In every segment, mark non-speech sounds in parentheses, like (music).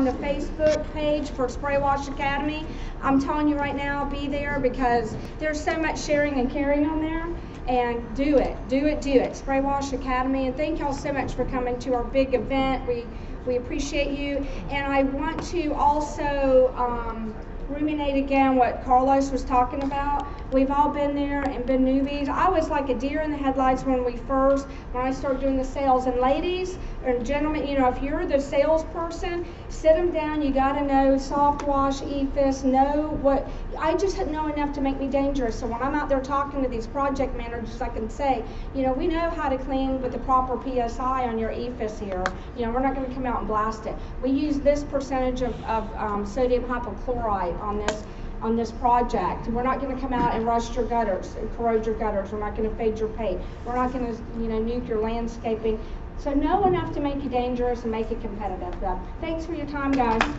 on the Facebook page for Spray Wash Academy. I'm telling you right now, be there because there's so much sharing and caring on there. And do it, do it, do it. Spray Wash Academy. And thank y'all so much for coming to our big event. We we appreciate you. And I want to also um, ruminate again what Carlos was talking about. We've all been there and been newbies. I was like a deer in the headlights when we first, when I started doing the sales. And ladies and gentlemen, you know, if you're the salesperson, sit them down. You got to know soft wash, EIFS, know what. I just know enough to make me dangerous. So when I'm out there talking to these project managers, I can say, you know, we know how to clean with the proper PSI on your EIFS here. You know, we're not going to come out and blast it. We use this percentage of, of um, sodium hypochlorite on this on this project. We're not going to come out and rust your gutters and corrode your gutters. We're not going to fade your paint. We're not going to, you know, nuke your landscaping. So know enough to make you dangerous and make it competitive. Thanks for your time, guys. You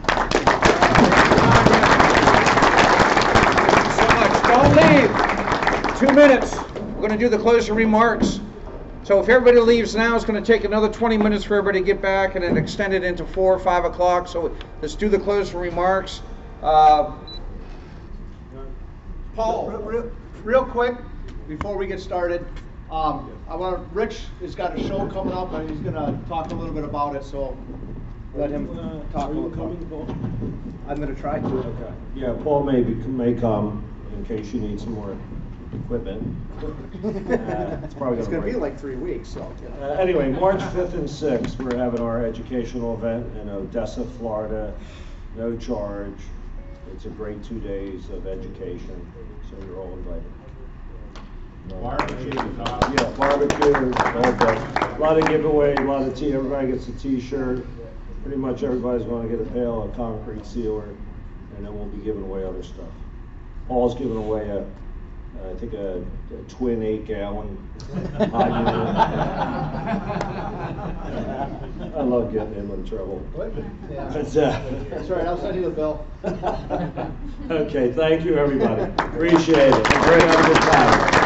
so much. Don't leave. Two minutes. We're going to do the closing remarks. So if everybody leaves now, it's going to take another 20 minutes for everybody to get back and then extend it into 4 or 5 o'clock. So let's do the closing remarks. Uh, Paul. real, real quick, before we get started, um, I want, Rich has got a show coming up and he's gonna talk a little bit about it, so let him talk a little bit. I'm gonna try to. Okay, yeah, Paul may, be- may come in case you need some more equipment. Uh, (laughs) It's probably It's gonna gonna be like three weeks, so. you know. Uh, Anyway, March 5th and 6th, we're having our educational event in Odessa, Florida, no charge. It's a great two days of education, so you're all invited. Barbecue, Yeah, barbecue. A lot of giveaway, a lot of tea, everybody gets a t-shirt. Pretty much everybody's gonna get a pail of concrete sealer, and then we'll be giving away other stuff. Paul's giving away a, I think a, a twin eight gallon. (laughs) I love getting him in trouble. Yeah. But, uh, That's right, I'll send you the bill. (laughs) Okay, thank you, everybody. Appreciate it. Have a good time.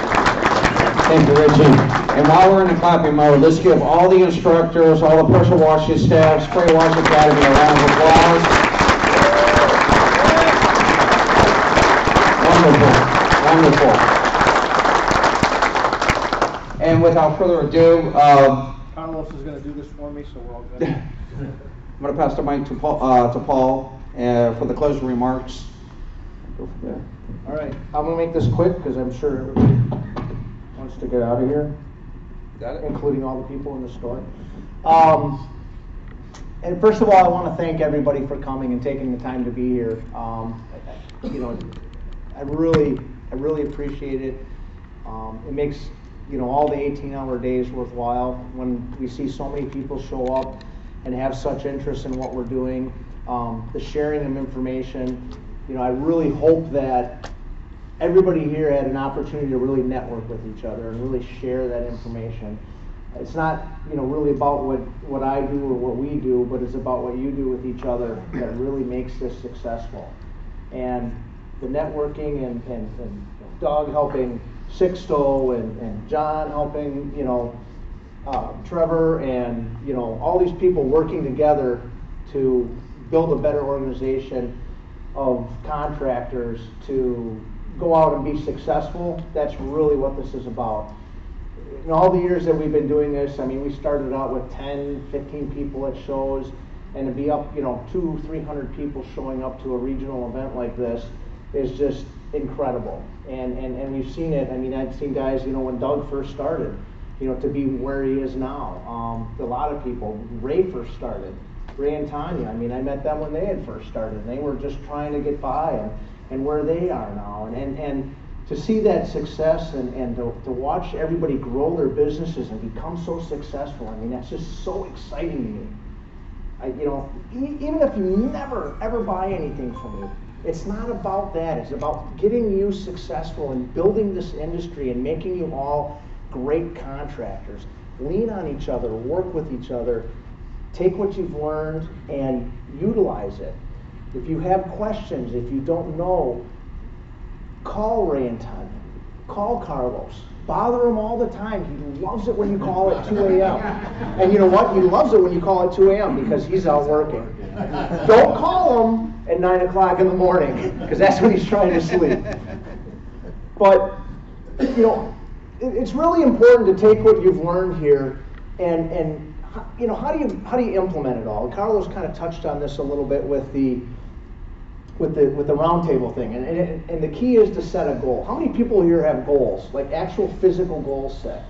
Thank you, Richie. And while we're in the clapping mode, let's give all the instructors, all the pressure washing staff, Spray Wash Academy a round of applause. Wonderful. And without further ado, um, Carlos is gonna do this for me, so we're all good. (laughs) I'm going to pass the mic to Paul, uh, to Paul uh, for the closing remarks. Go from there. All right, I'm gonna make this quick because I'm sure everybody wants to get out of here, Got it? including all the people in the store. Um, and first of all, I want to thank everybody for coming and taking the time to be here. Um, you know, I really, I really appreciate it. Um, it makes, you know, all the 18-hour days worthwhile when we see so many people show up and have such interest in what we're doing. Um, the sharing of information, you know, I really hope that everybody here had an opportunity to really network with each other and really share that information. It's not, you know, really about what, what I do or what we do, but it's about what you do with each other that really makes this successful. And the networking and, and, and Doug helping Sixto and, and John helping, you know, uh, Trevor and, you know, all these people working together to build a better organization of contractors to go out and be successful, that's really what this is about. In all the years that we've been doing this, I mean, we started out with 10, 15 people at shows, and to be up, you know, two, 300 people showing up to a regional event like this is just incredible. And, and, and we've seen it, I mean, I've seen guys, you know, when Doug first started, you know, to be where he is now. Um, a lot of people, Ray first started, Ray and Tonya, I mean, I met them when they had first started, they were just trying to get by, and, and where they are now. And, and, and to see that success and, and to, to watch everybody grow their businesses and become so successful, I mean, that's just so exciting to me. I, you know, even if you never ever buy anything from me, it's not about that. It's about getting you successful and building this industry and making you all great contractors. Lean on each other, work with each other, take what you've learned and utilize it. If you have questions, if you don't know, call Ray and Tonya, call Carlos, bother him all the time. He loves it when you call at 2 a.m. And you know what? He loves it when you call at 2 a.m. because he's out working. Don't call him at nine o'clock in the morning, because that's when he's trying to sleep. But, you know, it's really important to take what you've learned here and, and, you know, how do you, how do you implement it all? Carlos kind of touched on this a little bit with the, with the, with the roundtable thing, and, and, and the key is to set a goal. How many people here have goals, like actual physical goals set?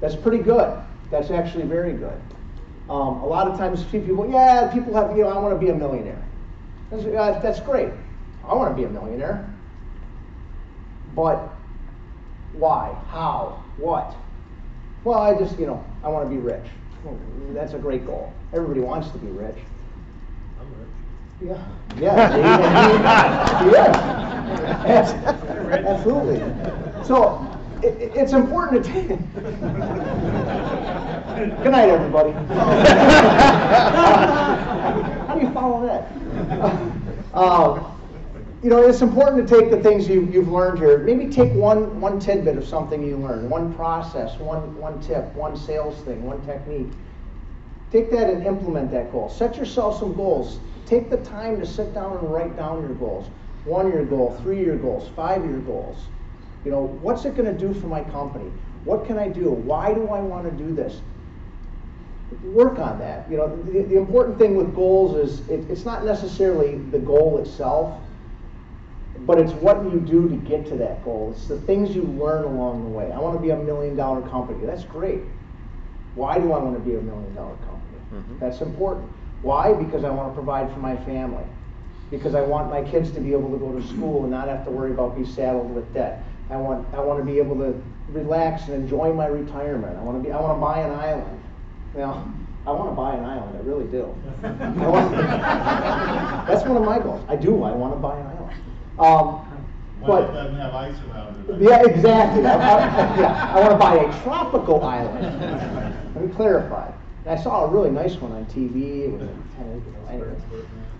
That's pretty good. That's actually very good. Um, a lot of times, people, yeah, people have, you know, I want to be a millionaire. That's, uh, that's great. I want to be a millionaire. But why? How? What? Well, I just, you know, I want to be rich. That's a great goal. Everybody wants to be rich. I'm rich. Yeah, yeah, (laughs) Absolutely. So, it- it's important to take. (laughs) Good night, everybody. (laughs) How do you follow that? Uh, you know, it's important to take the things you, you've learned here. Maybe take one, one tidbit of something you learned, one process, one, one tip, one sales thing, one technique. Take that and implement that goal. Set yourself some goals. Take the time to sit down and write down your goals. One year goal, three year goals, five year goals. You know, what's it going to do for my company? What can I do? Why do I want to do this? Work on that. You know, the, the important thing with goals is it, it's not necessarily the goal itself, but it's what you do to get to that goal. It's the things you learn along the way. I want to be a million dollar company. That's great. Why do I want to be a million dollar company? Mm-hmm. That's important. Why? Because I want to provide for my family. Because I want my kids to be able to go to school and not have to worry about being saddled with debt. I want I want to be able to relax and enjoy my retirement. I want to be I want to buy an island. You know, I want to buy an island. I really do. (laughs) I want- (laughs) that's one of my goals. I do. I want to buy an island. Um, but that doesn't have ice around it. yeah, exactly. I, I, yeah, I want to buy a tropical island. Let me clarify. And I saw a really nice one on TV. It was anyway.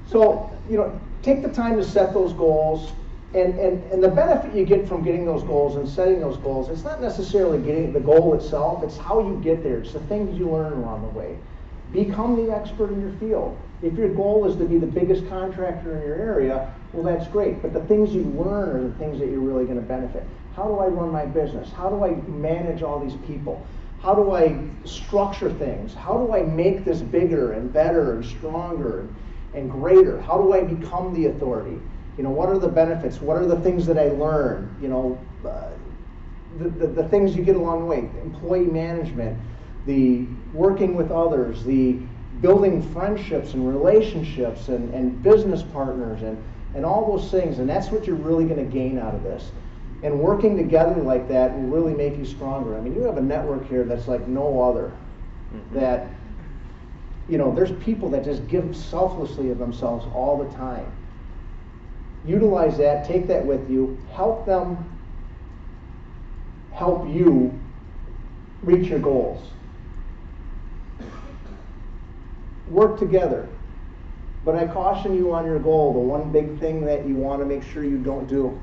So you know, take the time to set those goals, and, and and the benefit you get from getting those goals and setting those goals. It's not necessarily getting the goal itself. It's how you get there. It's the things you learn along the way. Become the expert in your field. If your goal is to be the biggest contractor in your area, well, that's great. But the things you learn are the things that you're really going to benefit. How do I run my business? How do I manage all these people? How do I structure things? How do I make this bigger and better and stronger and, and greater? How do I become the authority? You know, what are the benefits? What are the things that I learn? You know, uh, the, the, the things you get along the way employee management, the working with others, the building friendships and relationships and, and business partners and, and all those things. And that's what you're really going to gain out of this. And working together like that will really make you stronger. I mean, you have a network here that's like no other. That, you know, there's people that just give selflessly of themselves all the time. Utilize that, take that with you, help them help you reach your goals. Work together. But I caution you on your goal, the one big thing that you want to make sure you don't do.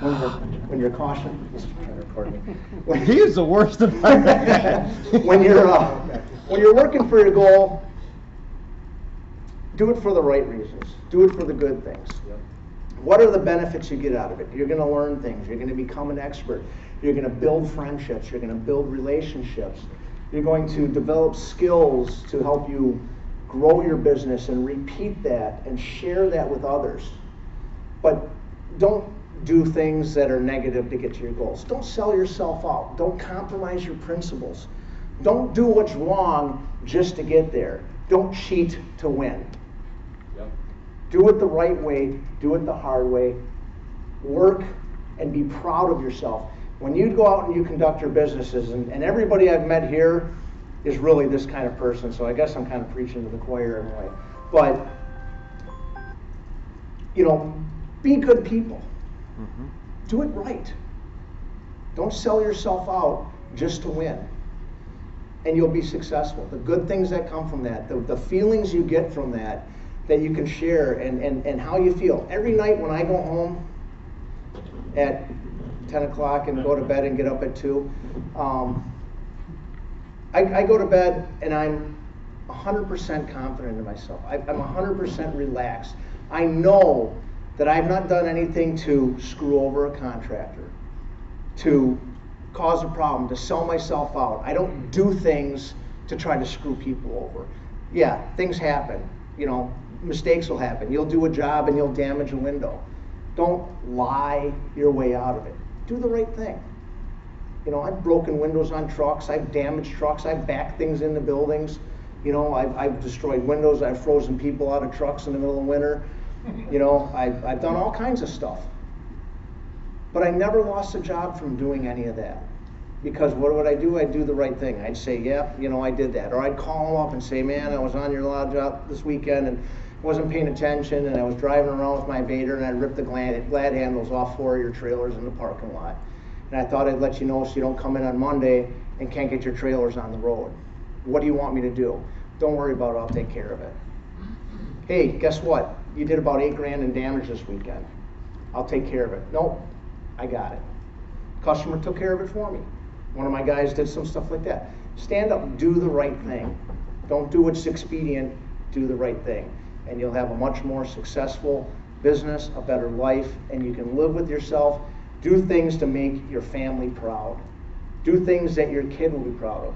When (sighs) you're, when you're cautioned, Mr. Trying to me. When- He is the worst of (laughs) when you're uh, when you're working for your goal, do it for the right reasons. Do it for the good things. What are the benefits you get out of it? You're going to learn things. You're going to become an expert. You're going to build friendships. You're going to build relationships. You're going to develop skills to help you grow your business and repeat that and share that with others. But don't do things that are negative to get to your goals. Don't sell yourself out. Don't compromise your principles. Don't do what's wrong just to get there. Don't cheat to win. Do it the right way, do it the hard way. Work and be proud of yourself. When you go out and you conduct your businesses, and, and everybody I've met here is really this kind of person, so I guess I'm kind of preaching to the choir in a way. But, you know, be good people. Mm-hmm. Do it right. Don't sell yourself out just to win. And you'll be successful. The good things that come from that, the, the feelings you get from that, that you can share, and, and, and how you feel. Every night when I go home at 10 o'clock and go to bed and get up at 2, um, I, I go to bed and I'm hundred percent confident in myself. I, I'm hundred percent relaxed. I know that I've not done anything to screw over a contractor, to cause a problem, to sell myself out. I don't do things to try to screw people over. Yeah, things happen. You know, mistakes will happen. You'll do a job and you'll damage a window. Don't lie your way out of it. Do the right thing. You know, I've broken windows on trucks, I've damaged trucks, I've backed things into buildings. You know, I've, I've destroyed windows, I've frozen people out of trucks in the middle of winter. You know, I've, I've done all kinds of stuff. But I never lost a job from doing any of that. Because what would I do? I'd do the right thing. I'd say, yeah, you know, I did that. Or I'd call them up and say, man, I was on your lodge out this weekend and wasn't paying attention and I was driving around with my Vader and I ripped the glad, glad handles off four of your trailers in the parking lot. And I thought I'd let you know so you don't come in on Monday and can't get your trailers on the road. What do you want me to do? Don't worry about it, I'll take care of it. Hey, guess what? You did about eight grand in damage this weekend. I'll take care of it. Nope, I got it. Customer took care of it for me. One of my guys did some stuff like that. Stand up, do the right thing. Don't do what's expedient, do the right thing. And you'll have a much more successful business, a better life, and you can live with yourself. Do things to make your family proud. Do things that your kid will be proud of.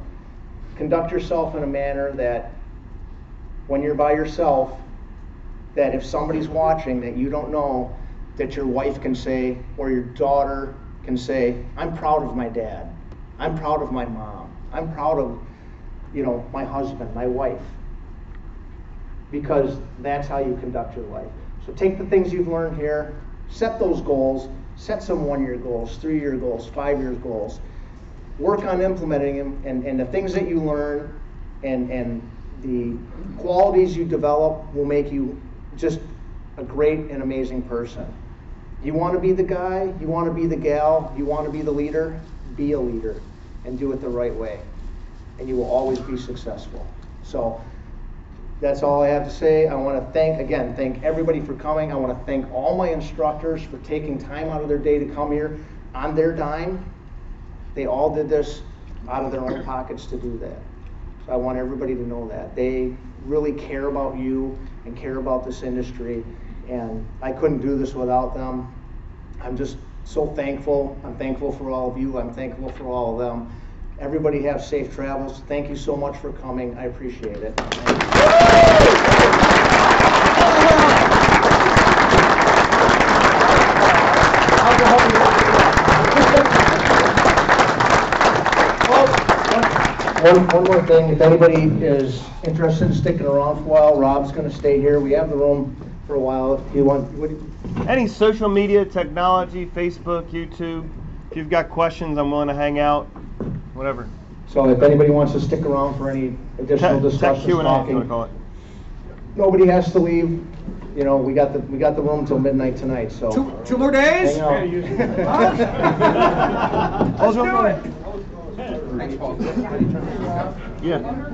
Conduct yourself in a manner that when you're by yourself, that if somebody's watching that you don't know, that your wife can say or your daughter can say, I'm proud of my dad. I'm proud of my mom. I'm proud of, you know, my husband, my wife. Because that's how you conduct your life. So take the things you've learned here, set those goals, set some one year goals, three year goals, five year goals. Work on implementing them and, and the things that you learn and, and the qualities you develop will make you just a great and amazing person. You want to be the guy, you want to be the gal, you want to be the leader, be a leader and do it the right way. And you will always be successful. So that's all I have to say. I want to thank, again, thank everybody for coming. I want to thank all my instructors for taking time out of their day to come here on their dime. They all did this out of their own pockets to do that. So I want everybody to know that. They really care about you and care about this industry. And I couldn't do this without them. I'm just so thankful. I'm thankful for all of you. I'm thankful for all of them. Everybody have safe travels. Thank you so much for coming. I appreciate it. One, one more thing, if anybody is interested in sticking around for a while, Rob's gonna stay here. We have the room for a while. If you want, what, do you- Any social media, technology, Facebook, YouTube. If you've got questions, I'm willing to hang out. Whatever. so if anybody wants to stick around for any additional Tech tech discussions, Q and A, if you wanna talking, call it. nobody has to leave. You know, we got the, we got the room till midnight tonight, so. Two, two more days? Hang (laughs) out. Let's do it. Yeah.